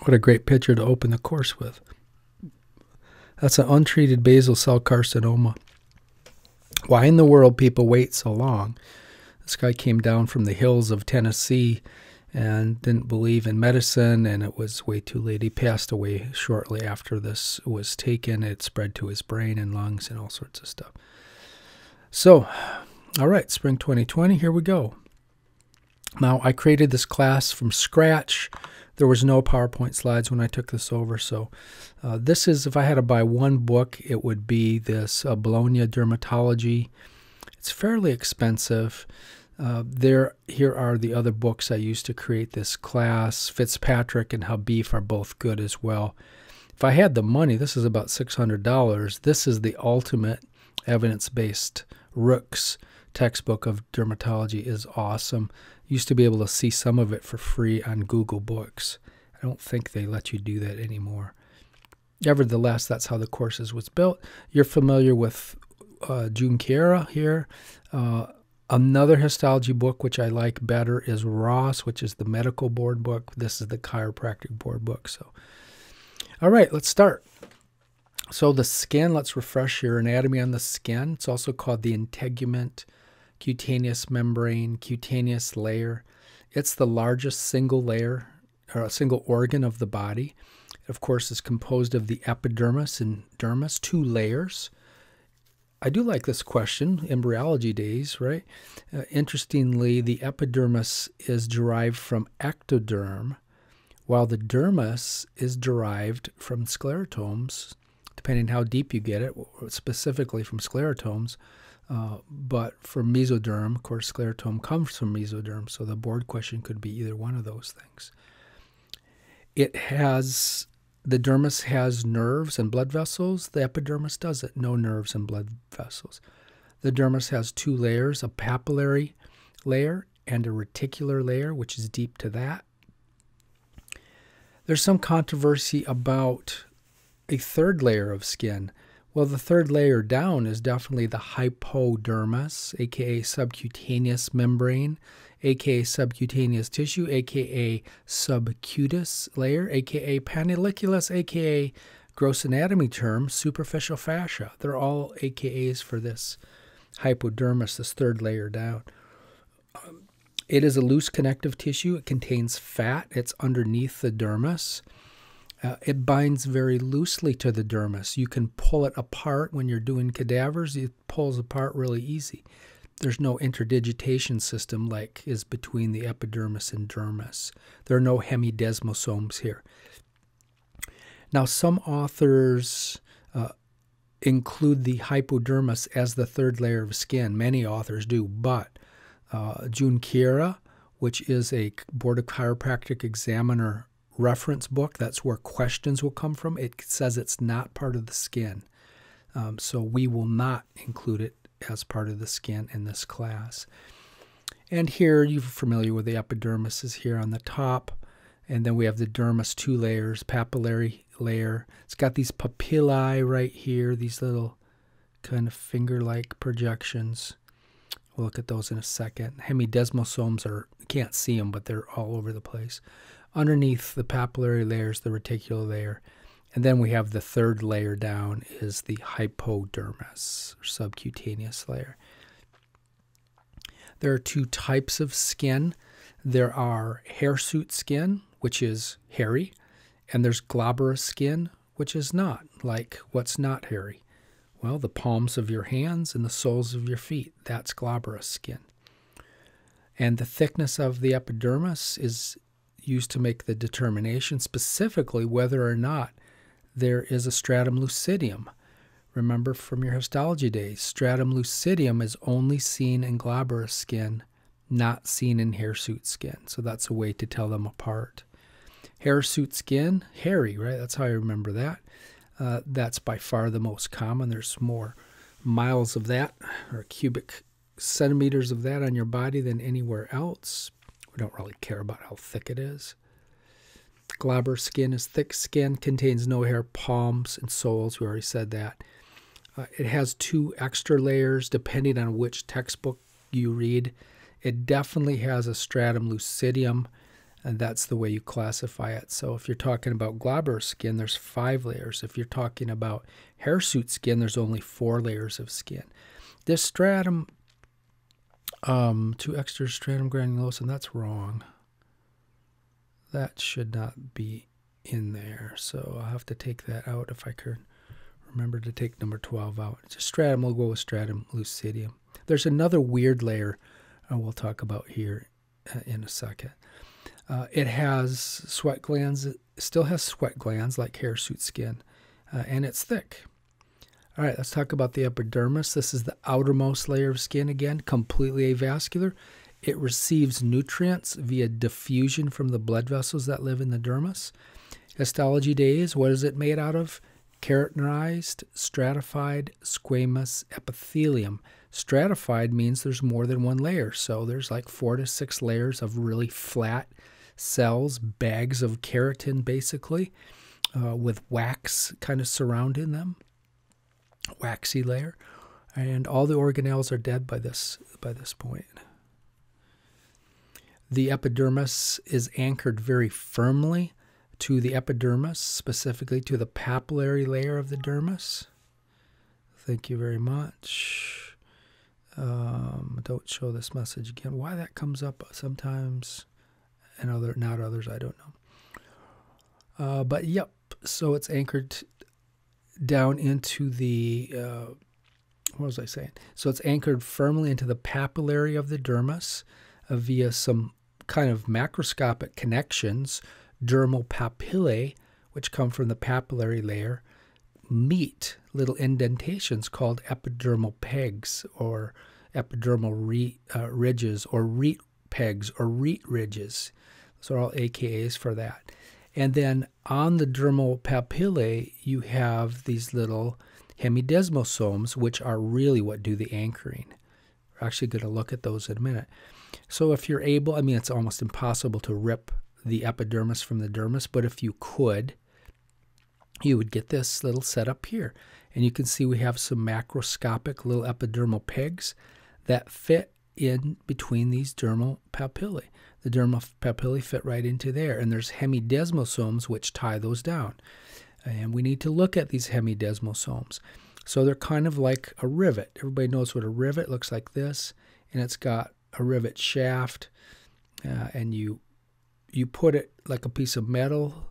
What a great picture to open the course with. That's an untreated basal cell carcinoma. Why in the world people wait so long? This guy came down from the hills of Tennessee and didn't believe in medicine, and it was way too late. He passed away shortly after this was taken. It spread to his brain and lungs and all sorts of stuff. So, all right, spring 2020, here we go. Now, I created this class from scratch. There was no PowerPoint slides when I took this over. So, uh, this is, if I had to buy one book, it would be this uh, Bolognia Dermatology. It's fairly expensive. Uh, there, here are the other books I used to create this class. Fitzpatrick and Habif are both good as well. If I had the money, this is about $600. This is the ultimate evidence-based Rook's textbook of dermatology is awesome. Used to be able to see some of it for free on Google Books. I don't think they let you do that anymore. Nevertheless, that's how the courses was built. You're familiar with uh, Junqueira here. Uh, Another histology book which I like better is Ross, which is the medical board book. This is the chiropractic board book. So, all right, let's start. So the skin, let's refresh your anatomy on the skin. It's also called the integument, cutaneous membrane, cutaneous layer. It's the largest single layer or a single organ of the body. It, of course, is composed of the epidermis and dermis, two layers. I do like this question, embryology days, right? Uh, interestingly, the epidermis is derived from ectoderm, while the dermis is derived from sclerotomes, depending how deep you get it, specifically from sclerotomes. Uh, but for mesoderm, of course, sclerotome comes from mesoderm, so the board question could be either one of those things. It has the dermis has nerves and blood vessels. The epidermis doesn't. No nerves and blood vessels. The dermis has two layers a papillary layer and a reticular layer, which is deep to that. There's some controversy about a third layer of skin. Well, the third layer down is definitely the hypodermis, aka subcutaneous membrane, aka subcutaneous tissue, aka subcutis layer, aka panniculus, aka gross anatomy term, superficial fascia. They're all AKAs for this hypodermis, this third layer down. Um, it is a loose connective tissue. It contains fat. It's underneath the dermis. Uh, it binds very loosely to the dermis. You can pull it apart when you're doing cadavers. It pulls apart really easy there's no interdigitation system like is between the epidermis and dermis. There are no hemidesmosomes here. Now, some authors uh, include the hypodermis as the third layer of skin. Many authors do, but uh, Junqueira, which is a Board of Chiropractic Examiner reference book, that's where questions will come from. It says it's not part of the skin. Um, so we will not include it as part of the skin in this class. And here you're familiar with the epidermis is here on the top. And then we have the dermis, two layers, papillary layer. It's got these papillae right here, these little kind of finger-like projections. We'll look at those in a second. Hemidesmosomes are, you can't see them, but they're all over the place. Underneath the papillary layers, the reticular layer. And then we have the third layer down is the hypodermis, or subcutaneous layer. There are two types of skin. There are hirsute skin, which is hairy, and there's glabrous skin, which is not, like what's not hairy. Well, the palms of your hands and the soles of your feet, that's glabrous skin. And the thickness of the epidermis is used to make the determination specifically whether or not there is a stratum lucidum. Remember from your histology days, stratum lucidum is only seen in glabrous skin, not seen in hirsute skin. So that's a way to tell them apart. Hirsute skin, hairy, right? That's how I remember that. Uh, that's by far the most common. There's more miles of that or cubic centimeters of that on your body than anywhere else. We don't really care about how thick it is. Glabrous skin is thick skin, contains no hair, palms, and soles. We already said that. Uh, it has two extra layers depending on which textbook you read. It definitely has a stratum lucidum. And that's the way you classify it. So if you're talking about glabrous skin, there's five layers. If you're talking about hirsute skin, there's only four layers of skin. This stratum, um, two extra stratum granulosum, that's wrong. That should not be in there. So I'll have to take that out if I could remember to take number 12 out. It's a stratum, we'll go with stratum lucidium. There's another weird layer uh, we'll talk about here uh, in a second. Uh, it has sweat glands, it still has sweat glands like hirsute skin, uh, and it's thick. All right, let's talk about the epidermis. This is the outermost layer of skin again, completely avascular. It receives nutrients via diffusion from the blood vessels that live in the dermis. Histology days, what is it made out of? Keratinized, stratified, squamous epithelium. Stratified means there's more than one layer. So there's like four to six layers of really flat cells, bags of keratin basically, uh, with wax kind of surrounding them, waxy layer. And all the organelles are dead by this by this point. The epidermis is anchored very firmly to the epidermis, specifically to the papillary layer of the dermis. Thank you very much. Um, don't show this message again. Why that comes up sometimes and other not others, I don't know. Uh, but yep, so it's anchored down into the uh, what was I saying? So it's anchored firmly into the papillary of the dermis uh, via some kind of macroscopic connections dermal papillae, which come from the papillary layer, meet little indentations called epidermal pegs or epidermal re, uh, ridges or reet pegs or reet ridges. Those are all AKAs for that. And then on the dermal papillae, you have these little hemidesmosomes, which are really what do the anchoring. We're actually going to look at those in a minute. So if you're able, I mean, it's almost impossible to rip the epidermis from the dermis, but if you could, you would get this little setup here. And you can see we have some macroscopic little epidermal pegs that fit in between these dermal papillae. The dermal papillae fit right into there, and there's hemidesmosomes which tie those down. And we need to look at these hemidesmosomes. So they're kind of like a rivet. Everybody knows what a rivet looks like this, and it's got a rivet shaft, uh, and you you put it like a piece of metal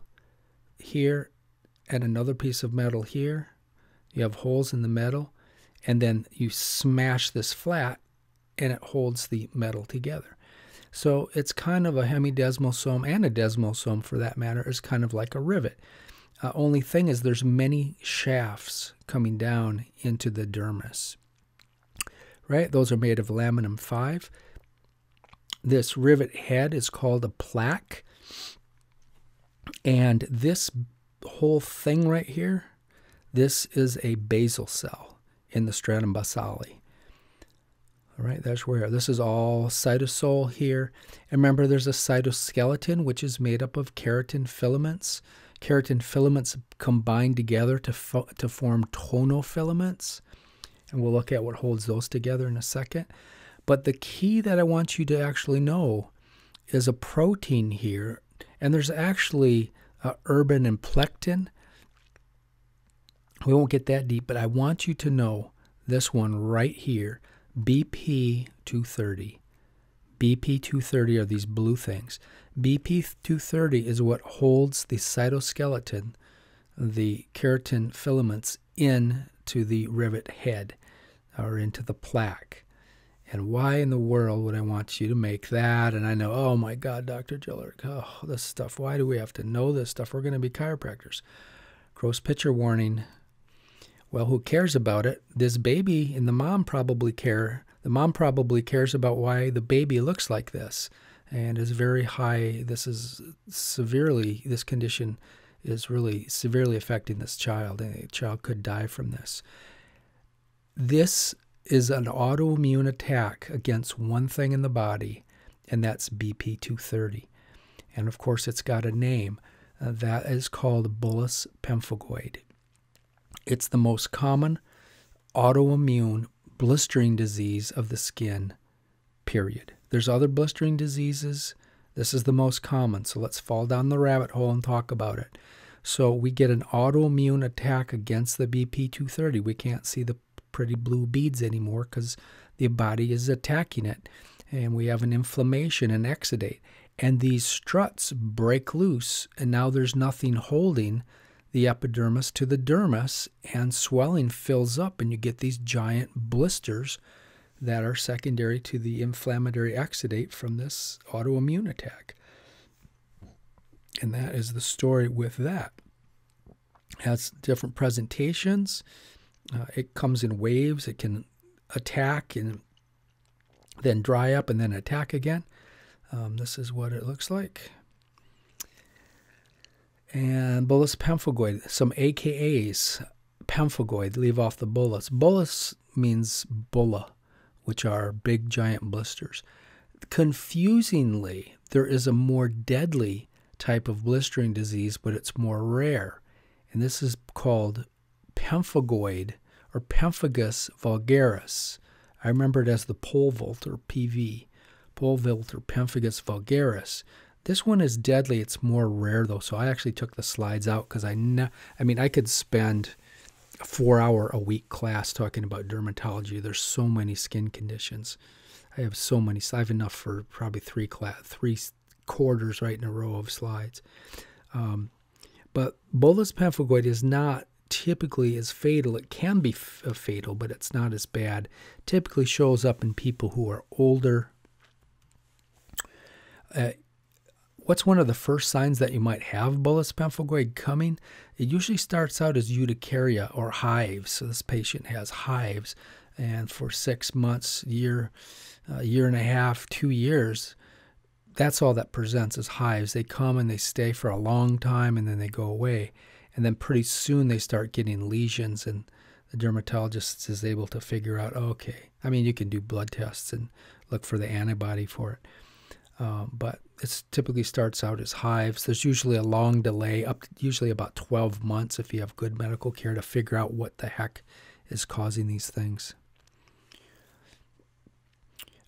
here and another piece of metal here. You have holes in the metal, and then you smash this flat, and it holds the metal together. So it's kind of a hemidesmosome and a desmosome, for that matter, is kind of like a rivet. Uh, only thing is, there's many shafts coming down into the dermis. Right? Those are made of laminin 5. This rivet head is called a plaque. And this whole thing right here, this is a basal cell in the stratum basale. All right, that's where this is all cytosol here. And remember, there's a cytoskeleton, which is made up of keratin filaments. Keratin filaments combine together to, fo to form tonofilaments. And we'll look at what holds those together in a second. But the key that I want you to actually know is a protein here, and there's actually uh, erbin and plectin. We won't get that deep, but I want you to know this one right here, BP230. BP230 are these blue things. BP230 is what holds the cytoskeleton, the keratin filaments, into the rivet head or into the plaque. And why in the world would I want you to make that? And I know, oh my God, Dr. Gillard, oh, this stuff. Why do we have to know this stuff? We're going to be chiropractors. Gross picture warning. Well, who cares about it? This baby and the mom probably care. The mom probably cares about why the baby looks like this and is very high. This is severely, this condition is really severely affecting this child. And the child could die from this. This is an autoimmune attack against one thing in the body, and that's BP230. And of course, it's got a name. Uh, that is called bullous pemphigoid. It's the most common autoimmune blistering disease of the skin, period. There's other blistering diseases This is the most common, so let's fall down the rabbit hole and talk about it. So we get an autoimmune attack against the BP230. We can't see the pretty blue beads anymore because the body is attacking it. And we have an inflammation and exudate. And these struts break loose, and now there's nothing holding the epidermis to the dermis, and swelling fills up, and you get these giant blisters that are secondary to the inflammatory exudate from this autoimmune attack. And that is the story with that. It has different presentations. Uh, it comes in waves. It can attack and then dry up and then attack again. Um, this is what it looks like. And bullous pemphigoid, some AKAs, pemphigoid, leave off the bullous. Bullous means bulla, which are big giant blisters. Confusingly, there is a more deadly type of blistering disease, but it's more rare. And this is called pemphigoid or pemphigus vulgaris. I remember it as the pole vault or PV, pole vault or pemphigus vulgaris. This one is deadly. It's more rare though, so I actually took the slides out because I, ne- I mean, I could spend a four-hour a week class talking about dermatology. There's so many skin conditions. I have so many. I have enough for probably three class, three quarters right in a row of slides. Um, but bullous pemphigoid is not typically as fatal. It can be uh, fatal, but it's not as bad. Typically shows up in people who are older. Uh, what's one of the first signs that you might have bullous pemphigoid coming? It usually starts out as urticaria or hives. So this patient has hives, and for six months, year, a year and a half, two years, that's all that presents as hives. They come and they stay for a long time, and then they go away, and then pretty soon they start getting lesions and the dermatologist is able to figure out okay i mean you can do blood tests and look for the antibody for it um, but it typically starts out as hives. There's usually a long delay, up to usually about 12 months if you have good medical care to figure out what the heck is causing these things.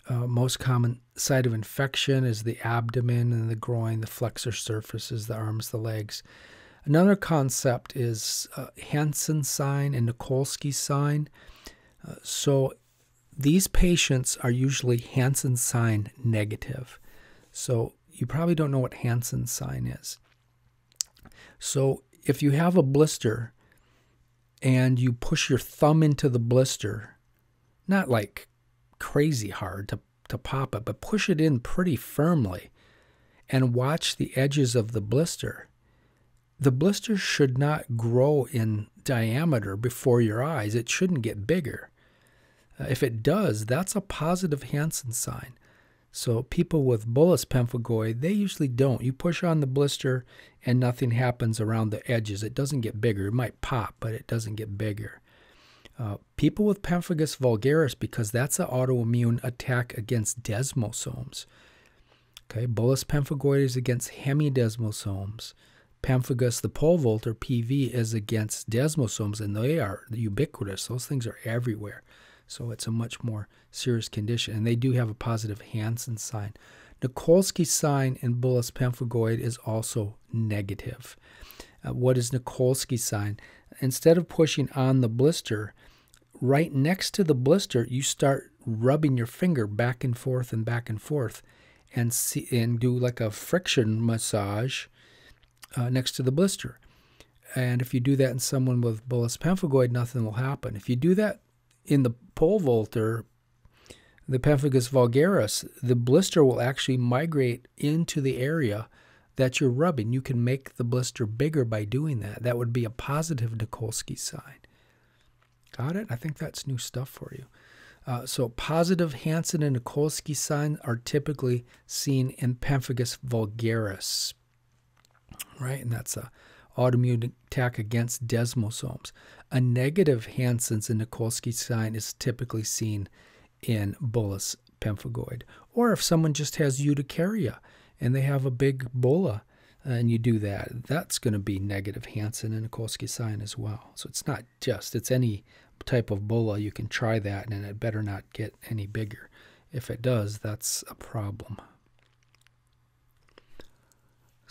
Uh, most common site of infection is the abdomen and the groin, the flexor surfaces, the arms, the legs. Another concept is uh, Hansen sign and Nikolsky sign. Uh, so these patients are usually Hansen sign negative. So you probably don't know what Hansen sign is. So if you have a blister and you push your thumb into the blister, not like crazy hard to, to pop it, but push it in pretty firmly and watch the edges of the blister. The blister should not grow in diameter before your eyes. It shouldn't get bigger. Uh, if it does, that's a positive Hansen sign. So people with bullous pemphigoid, they usually don't. You push on the blister and nothing happens around the edges. It doesn't get bigger. It might pop, but it doesn't get bigger. Uh, people with pemphigus vulgaris, because that's an autoimmune attack against desmosomes. Okay, bullous pemphigoid is against hemidesmosomes. Pemphigus, the pole vault or PV, is against desmosomes, and they are ubiquitous. Those things are everywhere. So it's a much more serious condition. And they do have a positive Hansen sign. Nikolsky sign in bullous pemphigoid is also negative. Uh, what is Nikolsky sign? Instead of pushing on the blister, right next to the blister, you start rubbing your finger back and forth and back and forth and see and do like a friction massage uh, next to the blister. And if you do that in someone with bullous pemphigoid, nothing will happen. If you do that in the pole vaulter, the pemphigus vulgaris, the blister will actually migrate into the area that you're rubbing. You can make the blister bigger by doing that. That would be a positive Nikolsky sign. Got it? I think that's new stuff for you. Uh, so positive Hansen and Nikolsky signs are typically seen in pemphigus vulgaris, right? And that's a autoimmune attack against desmosomes. A negative Hansen's and Nikolsky sign is typically seen in bullous pemphigoid. Or if someone just has urticaria and they have a big bulla and you do that, that's going to be negative Hansen and Nikolsky sign as well. So it's not just, it's any type of bulla. You can try that and it better not get any bigger. If it does, that's a problem.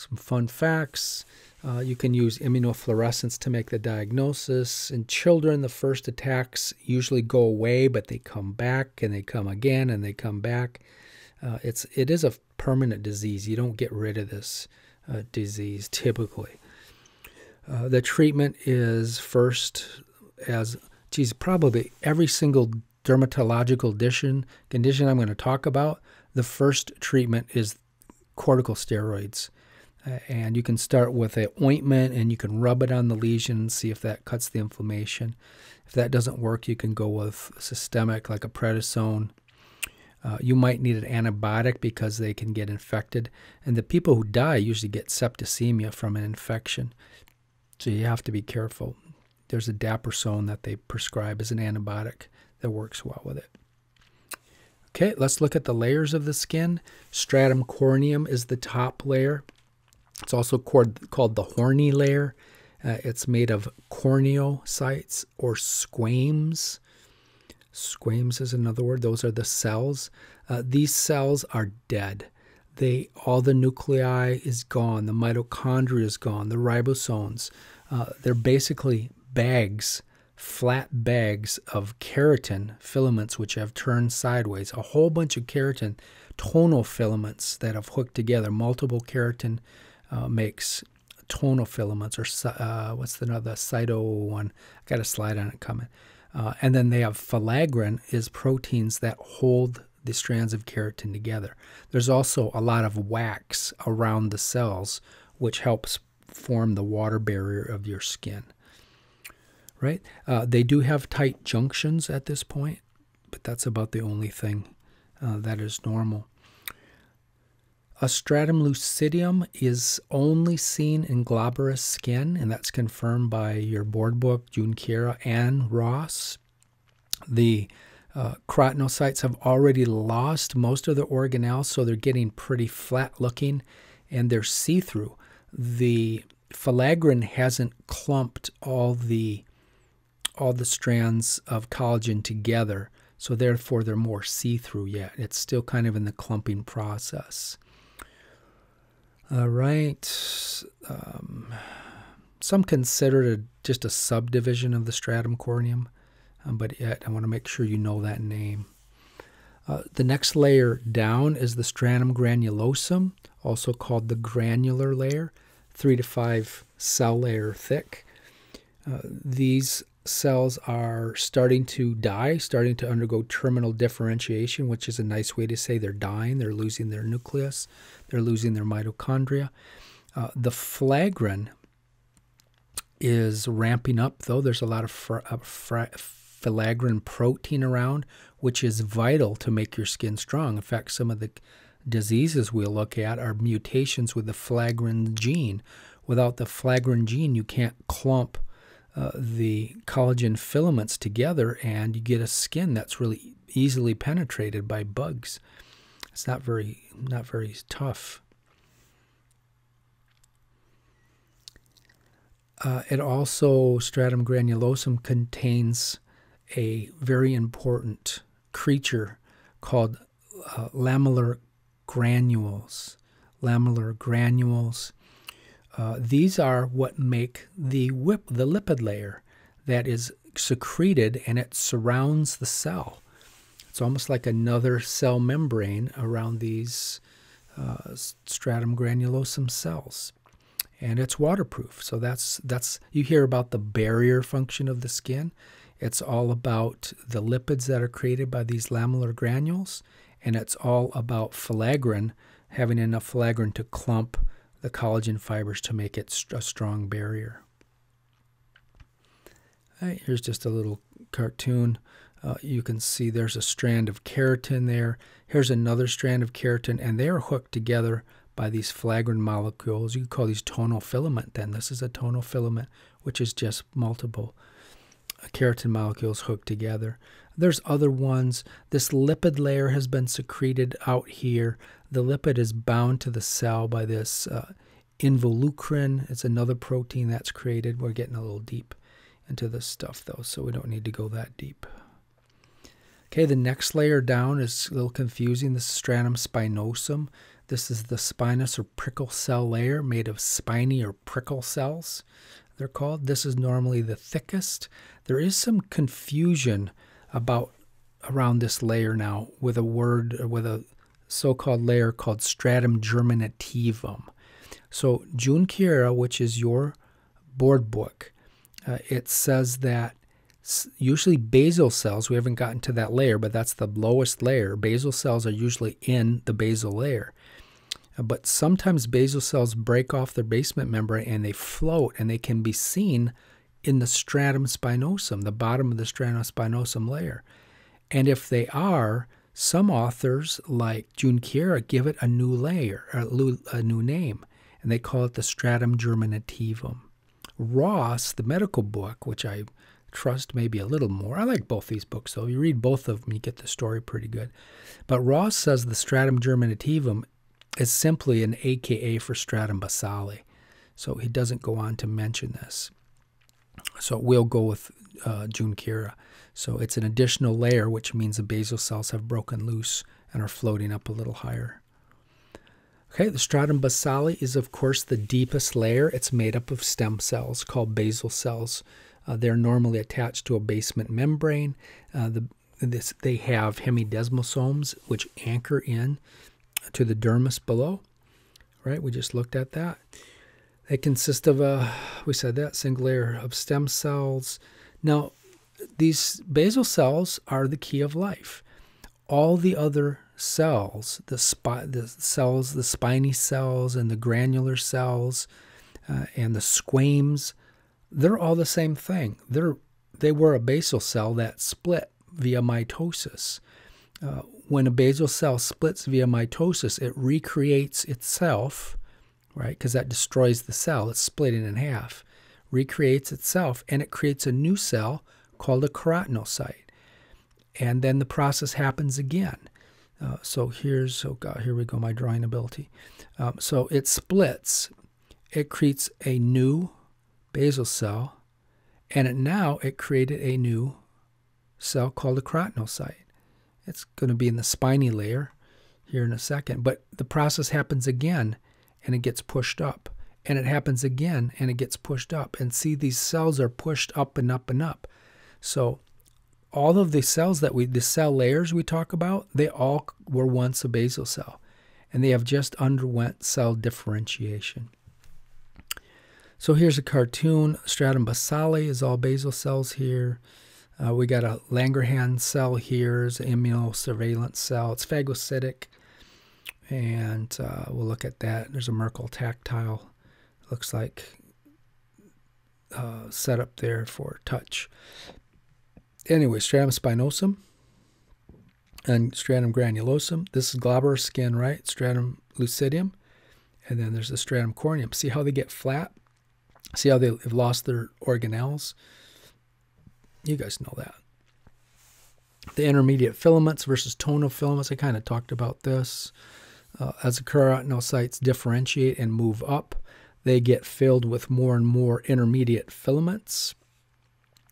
some fun facts. Uh, you can use immunofluorescence to make the diagnosis. In children, the first attacks usually go away, but they come back and they come again and they come back. Uh, it's it is a permanent disease. You don't get rid of this uh, disease typically. Uh, the treatment is first as geez, probably every single dermatological condition condition I'm going to talk about. The first treatment is corticosteroids. And you can start with an ointment and you can rub it on the lesion and see if that cuts the inflammation. If that doesn't work, you can go with systemic like a prednisone. Uh, you might need an antibiotic because they can get infected. And the people who die usually get septicemia from an infection. So you have to be careful. There's a dapsone that they prescribe as an antibiotic that works well with it. Okay, let's look at the layers of the skin. Stratum corneum is the top layer. It's also called, called the horny layer. Uh, it's made of corneocytes or squames. Squames is another word. Those are the cells. Uh, these cells are dead. They all the nuclei is gone. The mitochondria is gone. The ribosomes. Uh, they're basically bags flat bags of keratin filaments which have turned sideways, a whole bunch of keratin tonofilaments that have hooked together. Multiple keratin uh, makes tonofilaments, or uh, what's the other cyto one? I got a slide on it coming. Uh, and then they have filaggrin is proteins that hold the strands of keratin together. There's also a lot of wax around the cells, which helps form the water barrier of your skin right? Uh, they do have tight junctions at this point, but that's about the only thing uh, that is normal. A stratum lucidum is only seen in glabrous skin, and that's confirmed by your board book, Junqueira and Ross. The uh, keratinocytes have already lost most of their organelles, so they're getting pretty flat looking and they're see through. The filaggrin hasn't clumped all the all the strands of collagen together. So therefore, they're more see-through yet. It's still kind of in the clumping process. All right. Um, some consider it just a subdivision of the stratum corneum, um, but yet I want to make sure you know that name. Uh, the next layer down is the stratum granulosum, also called the granular layer, three to five cell layer thick. Uh, these cells are starting to die, starting to undergo terminal differentiation, which is a nice way to say they're dying. They're losing their nucleus, they're losing their mitochondria. Uh, the filaggrin is ramping up, though. There's a lot of fra- uh, fra- filaggrin protein around, which is vital to make your skin strong. In fact, some of the diseases we'll look at are mutations with the filaggrin gene. Without the filaggrin gene, you can't clump uh, the collagen filaments together and you get a skin that's really easily penetrated by bugs. It's not very not very tough. Uh, it also stratum granulosum contains a very important creature called uh, lamellar granules. Lamellar granules uh, these are what make the whip, the lipid layer that is secreted and it surrounds the cell. It's almost like another cell membrane around these uh, stratum granulosum cells, and it's waterproof. So that's that's you hear about the barrier function of the skin. It's all about the lipids that are created by these lamellar granules, and it's all about filaggrin having enough filaggrin to clump the collagen fibers to make it a strong barrier. Right, here's just a little cartoon. Uh, you can see there's a strand of keratin there. Here's another strand of keratin, and they are hooked together by these filaggrin molecules. You could call these tonofilament then. This is a tonofilament, which is just multiple uh, keratin molecules hooked together. There's other ones. This lipid layer has been secreted out here the lipid is bound to the cell by this uh, involucrin. It's another protein that's created. We're getting a little deep into this stuff, though, so we don't need to go that deep. Okay, the next layer down is a little confusing. The stratum spinosum. This is the spinous or prickle cell layer made of spiny or prickle cells, they're called. This is normally the thickest. There is some confusion about around this layer now with a word, with a so called layer called stratum germinativum. So, June Junqueira, which is your board book, uh, it says that usually basal cells, we haven't gotten to that layer, but that's the lowest layer. Basal cells are usually in the basal layer. Uh, but sometimes basal cells break off their basement membrane and they float and they can be seen in the stratum spinosum, the bottom of the stratum spinosum layer. And if they are, some authors, like June Junqueira, give it a new layer, a new name, and they call it the stratum germinativum. Ross, the medical book, which I trust maybe a little more. I like both these books, though. You read both of them, you get the story pretty good. But Ross says the stratum germinativum is simply an AKA for stratum basale. So he doesn't go on to mention this. So we'll go with uh, Junqueira. So it's an additional layer, which means the basal cells have broken loose and are floating up a little higher. Okay, the stratum basale is, of course, the deepest layer. It's made up of stem cells called basal cells. Uh, they're normally attached to a basement membrane. Uh, the, this, they have hemidesmosomes, which anchor in to the dermis below. Right, we just looked at that. They consist of a, we said that, single layer of stem cells. Now, these basal cells are the key of life. All the other cells, the, spi- the cells, the spiny cells and the granular cells uh, and the squames, they're all the same thing. They're, they were a basal cell that split via mitosis. Uh, when a basal cell splits via mitosis, it recreates itself, right? Because that destroys the cell. It's splitting in half, recreates itself, and it creates a new cell called a keratinocyte. And then the process happens again. Uh, so here's, oh God, here we go, my drawing ability. Um, so it splits, it creates a new basal cell, and it, now it created a new cell called a keratinocyte. It's going to be in the spiny layer here in a second. But the process happens again and it gets pushed up. And it happens again and it gets pushed up. And see, these cells are pushed up and up and up. So all of the cells that we, the cell layers we talk about, they all were once a basal cell. And they have just underwent cell differentiation. So here's a cartoon. Stratum basale is all basal cells here. Uh, we got a Langerhans cell here, is an immunosurveillance cell. It's phagocytic, and uh, we'll look at that. There's a Merkel tactile, looks like uh, set up there for touch. Anyway, stratum spinosum and stratum granulosum. This is globular skin, right? Stratum lucidium. And then there's the stratum corneum. See how they get flat? See how they've lost their organelles? You guys know that. The intermediate filaments versus tonal filaments, I kind of talked about this. Uh, as the keratinocytes differentiate and move up, they get filled with more and more intermediate filaments.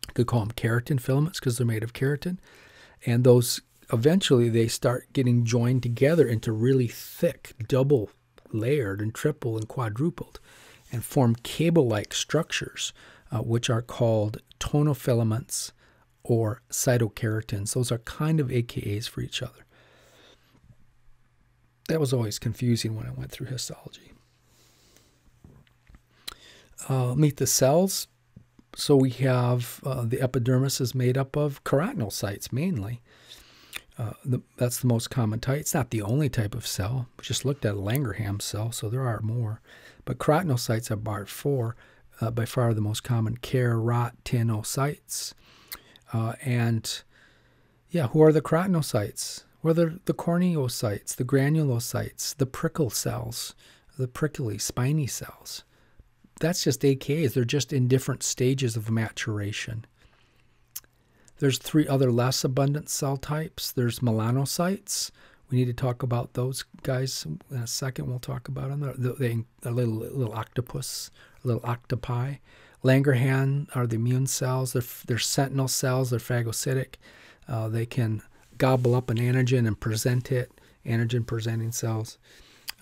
You could call them keratin filaments because they're made of keratin. And those eventually they start getting joined together into really thick, double layered and triple and quadrupled and form cable like structures, uh, which are called tonofilaments, or cytokeratins. Those are kind of AKAs for each other. That was always confusing when I went through histology. Uh, meet the cells. So we have uh, the epidermis is made up of keratinocytes mainly. Uh, the, that's the most common type. It's not the only type of cell. We just looked at a Langerhans cell, so there are more. But keratinocytes are by far uh, by far the most common keratinocytes. Uh, and yeah, who are the keratinocytes? What are the corneocytes, the granulocytes, the prickle cells, the prickly, spiny cells? That's just AKAs. They're just in different stages of maturation. There's three other less abundant cell types. There's melanocytes. We need to talk about those guys in a second. We'll talk about them. They're, they, a little little octopus little octopi. Langerhans are the immune cells. They're, they're sentinel cells. They're phagocytic. Uh, they can gobble up an antigen and present it, antigen presenting cells.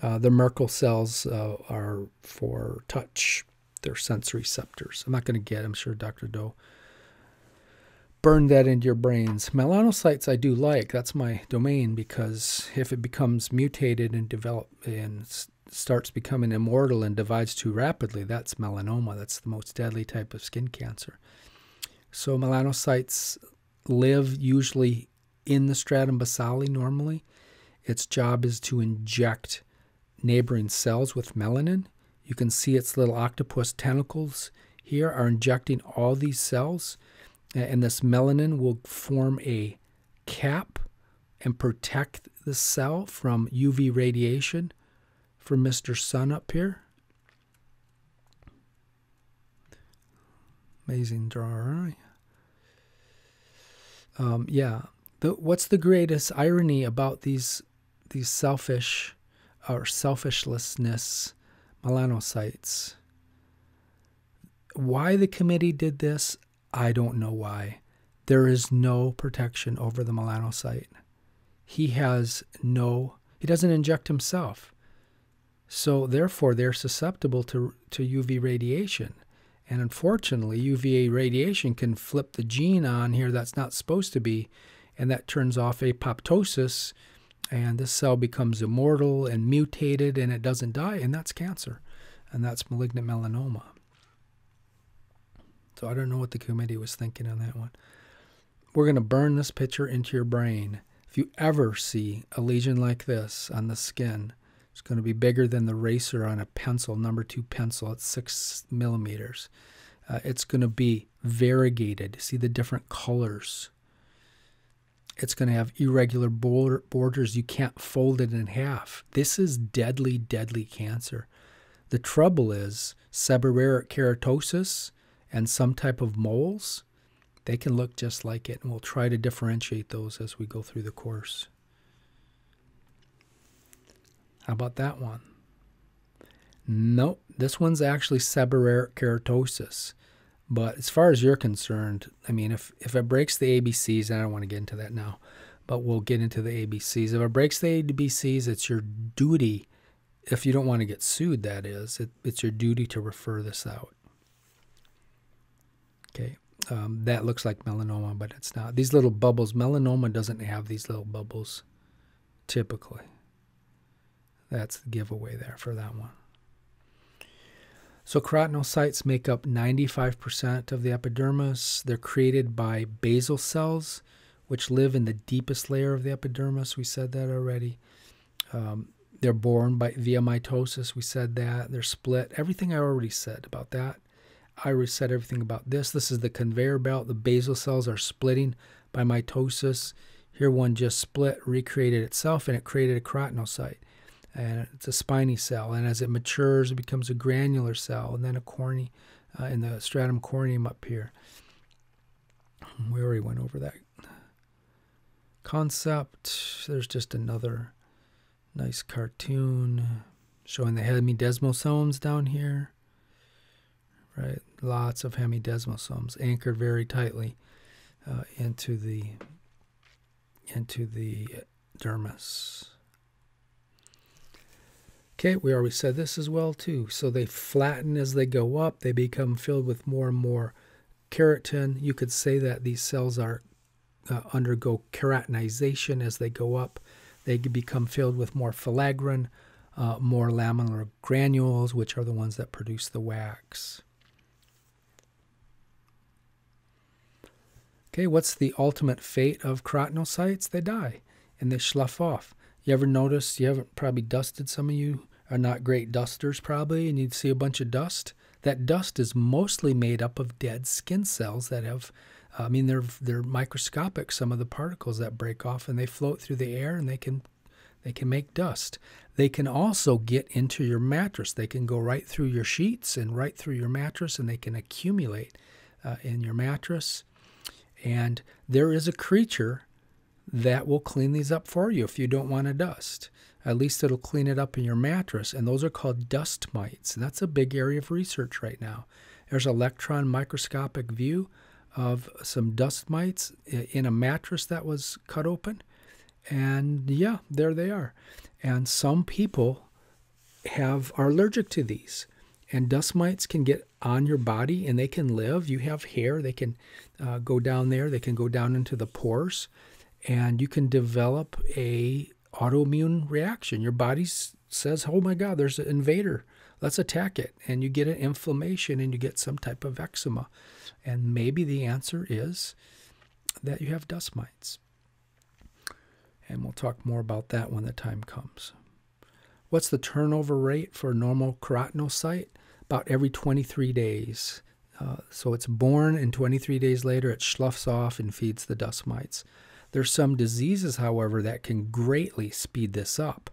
Uh, the Merkel cells uh, are for touch. They're sensory receptors. I'm not going to get. I'm sure Dr. Doe burn that into your brains. Melanocytes I do like. That's my domain because if it becomes mutated and develop and starts becoming immortal and divides too rapidly, that's melanoma. That's the most deadly type of skin cancer. So melanocytes live usually in the stratum basale normally. Its job is to inject neighboring cells with melanin. You can see its little octopus tentacles here are injecting all these cells and this melanin will form a cap and protect the cell from UV radiation from Mr. Sun up here. Amazing drawing. Um, yeah. The, what's the greatest irony about these these selfish or selfishlessness melanocytes? Why the committee did this, I don't know why. There is no protection over the melanocyte. He has no, he doesn't inject himself. So therefore, they're susceptible to, to UV radiation. And unfortunately, UVA radiation can flip the gene on here that's not supposed to be, and that turns off apoptosis, and this cell becomes immortal and mutated, and it doesn't die, and that's cancer, and that's malignant melanoma. So I don't know what the committee was thinking on that one. We're going to burn this picture into your brain. If you ever see a lesion like this on the skin, it's going to be bigger than the eraser on a pencil, number two pencil. at six millimeters. Uh, it's going to be variegated. See the different colors. It's going to have irregular border, borders. You can't fold it in half. This is deadly, deadly cancer. The trouble is seborrheic keratosis and some type of moles, they can look just like it. And we'll try to differentiate those as we go through the course. How about that one? Nope, this one's actually seborrheic keratosis. But as far as you're concerned, I mean, if, if it breaks the ABCs, I don't want to get into that now, but we'll get into the ABCs. If it breaks the ABCs, it's your duty, if you don't want to get sued, that is, it, it's your duty to refer this out. Okay, um, that looks like melanoma, but it's not. These little bubbles, melanoma doesn't have these little bubbles typically. That's the giveaway there for that one. So keratinocytes make up 95% of the epidermis. They're created by basal cells, which live in the deepest layer of the epidermis. We said that already. Um, they're born by via mitosis. We said that. They're split. Everything I already said about that. I already said everything about this. This is the conveyor belt. The basal cells are splitting by mitosis. Here one just split, recreated itself, and it created a keratinocyte. And it's a spiny cell. And as it matures, it becomes a granular cell, and then a corny uh, in the stratum corneum up here. We already went over that concept. There's just another nice cartoon showing the hemidesmosomes down here right? Lots of hemidesmosomes anchored very tightly uh, into the into the dermis. Okay, we already said this as well too. So they flatten as they go up. They become filled with more and more keratin. You could say that these cells are uh, undergo keratinization as they go up. They become filled with more filaggrin, uh, more lamellar granules, which are the ones that produce the wax. Okay, what's the ultimate fate of keratinocytes? They die and they slough off. You ever notice you haven't probably dusted some of you are not great dusters probably and you'd see a bunch of dust? That dust is mostly made up of dead skin cells that have I mean they're they're microscopic some of the particles that break off and they float through the air and they can they can make dust. They can also get into your mattress. They can go right through your sheets and right through your mattress and they can accumulate uh, in your mattress and there is a creature that will clean these up for you if you don't want to dust. At least it'll clean it up in your mattress. And those are called dust mites. That's a big area of research right now. There's electron microscopic view of some dust mites in a mattress that was cut open. And yeah, there they are. And some people have are allergic to these. And dust mites can get on your body and they can live. You have hair, they can uh, go down there, they can go down into the pores, and you can develop a autoimmune reaction. Your body says, "Oh my God, there's an invader. Let's attack it," and you get an inflammation and you get some type of eczema. And maybe the answer is that you have dust mites. And we'll talk more about that when the time comes. What's the turnover rate for a normal keratinocyte? About every 23 days. Uh, so it's born, and 23 days later it sloughs off and feeds the dust mites. There's some diseases, however, that can greatly speed this up.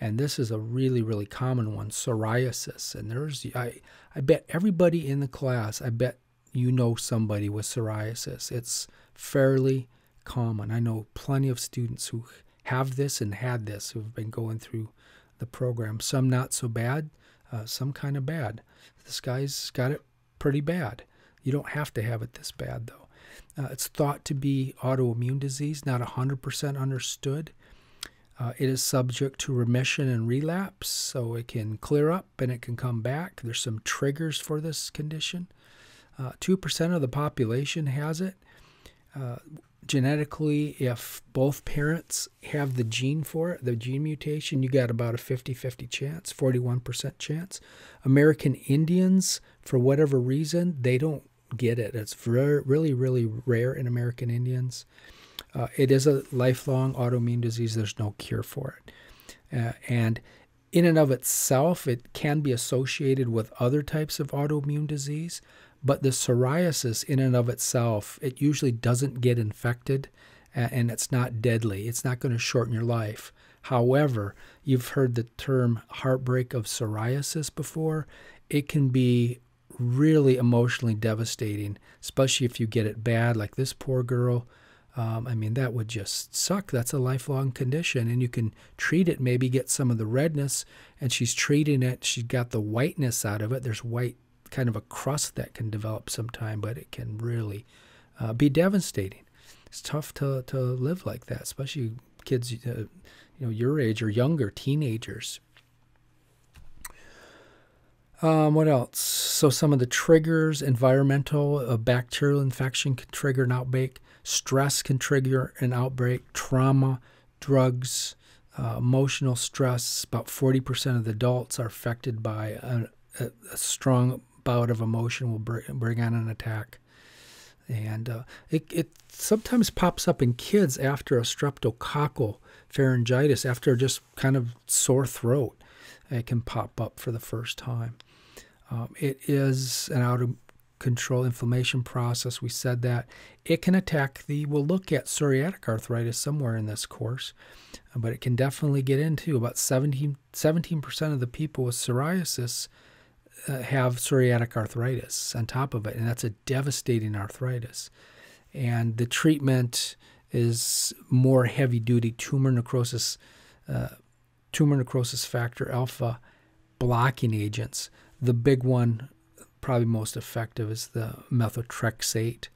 And this is a really, really common one, psoriasis. And there's, I, I bet everybody in the class, I bet you know somebody with psoriasis. It's fairly common. I know plenty of students who have this and had this who've been going through the program. Some not so bad, uh, some kind of bad. This guy's got it pretty bad. You don't have to have it this bad, though. Uh, it's thought to be autoimmune disease, not 100% understood. Uh, it is subject to remission and relapse, so it can clear up and it can come back. There's some triggers for this condition. Uh, 2% of the population has it. Uh, genetically, if both parents have the gene for it, the gene mutation, you got about a 50 50 chance, 41% chance. American Indians, for whatever reason, they don't get it. It's really, really rare in American Indians. Uh, it is a lifelong autoimmune disease. There's no cure for it. Uh, and in and of itself, it can be associated with other types of autoimmune disease, but the psoriasis, in and of itself, it usually doesn't get infected and it's not deadly. It's not going to shorten your life. However, you've heard the term heartbreak of psoriasis before. It can be really emotionally devastating, especially if you get it bad, like this poor girl. Um, I mean, that would just suck. That's a lifelong condition, and you can treat it, maybe get some of the redness, and she's treating it. She's got the whiteness out of it. There's white kind of a crust that can develop sometime, but it can really uh, be devastating. It's tough to, to live like that, especially kids, uh, you know, your age or younger, teenagers. Um, what else? So some of the triggers, environmental, a bacterial infection can trigger an outbreak. Stress can trigger an outbreak. Trauma, drugs, uh, emotional stress. About 40% of the adults are affected by a, a, a strong bout of emotion will bring, bring on an attack. And uh, it, it sometimes pops up in kids after a streptococcal pharyngitis, after just kind of sore throat. It can pop up for the first time. Um, it is an out of control inflammation process. We said that. It can attack the, we'll look at psoriatic arthritis somewhere in this course, but it can definitely get into about 17, 17% of the people with psoriasis uh, have psoriatic arthritis on top of it, and that's a devastating arthritis. And the treatment is more heavy duty tumor necrosis, uh, tumor necrosis factor alpha blocking agents. The big one, probably most effective, is the methotrexate.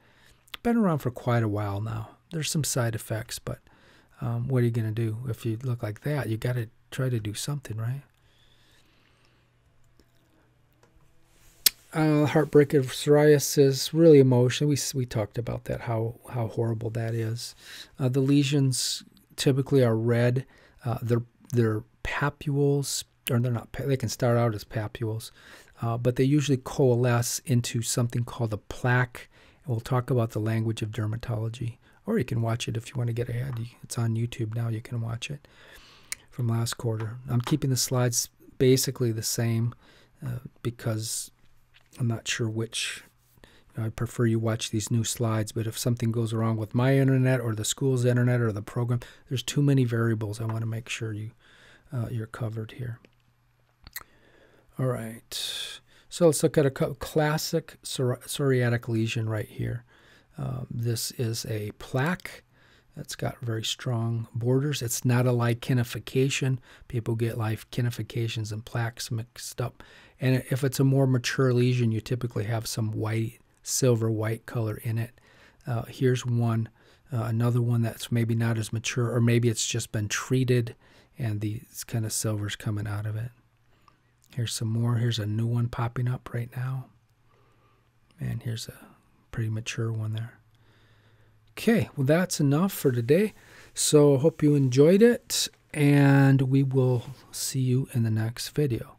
Been around for quite a while now. There's some side effects, but um, what are you going to do if you look like that? You got to try to do something, right? uh, heartbreak of psoriasis, really emotional. We we talked about that how how horrible that is. Uh, the lesions typically are red. Uh, they're they're papules, or they're not. They can start out as papules, uh, but they usually coalesce into something called a plaque. And we'll talk about the language of dermatology, or you can watch it if you want to get ahead. It's on YouTube now. You can watch it from last quarter. I'm keeping the slides basically the same uh, because I'm not sure which. I prefer you watch these new slides, but if something goes wrong with my internet or the school's internet or the program, there's too many variables. I want to make sure you uh, you're covered here. All right. So let's look at a classic psoriatic lesion right here. Um, this is a plaque that's got very strong borders. It's not a lichenification. People get lichenifications and plaques mixed up. And if it's a more mature lesion, you typically have some white, silver white color in it. Uh, here's one, uh, another one that's maybe not as mature, or maybe it's just been treated and these kind of silver's coming out of it. Here's some more. Here's a new one popping up right now. And here's a pretty mature one there. Okay, well, that's enough for today. So, I hope you enjoyed it, and we will see you in the next video.